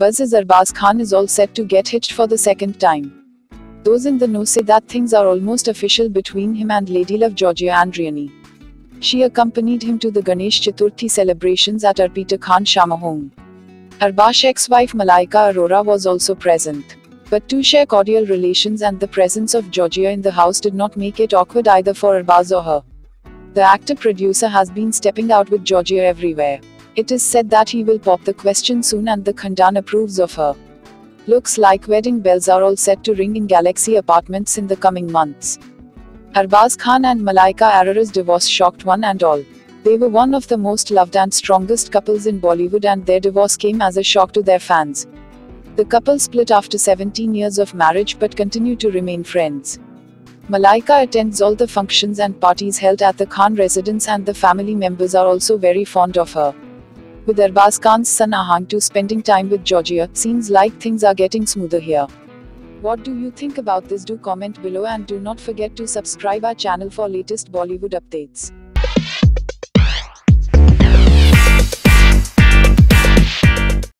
Buzz's Arbaaz Khan is all set to get hitched for the second time. Those in the know say that things are almost official between him and Ladylove Giorgia Andriani. She accompanied him to the Ganesh Chaturthi celebrations at Arpita Khan Sharma home. Arbaaz ex-wife Malaika Arora was also present. But to share cordial relations and the presence of Giorgia in the house did not make it awkward either for Arbaaz or her. The actor-producer has been stepping out with Giorgia everywhere. It is said that he will pop the question soon and the Khandan approves of her. Looks like wedding bells are all set to ring in Galaxy Apartments in the coming months. Arbaaz Khan and Malaika Arora's divorce shocked one and all. They were one of the most loved and strongest couples in Bollywood and their divorce came as a shock to their fans. The couple split after 17 years of marriage but continue to remain friends. Malaika attends all the functions and parties held at the Khan residence and the family members are also very fond of her. With Arbaaz Khan's son Arhaan to spending time with Giorgia, seems like things are getting smoother here. What do you think about this? Do comment below and do not forget to subscribe our channel for latest Bollywood updates.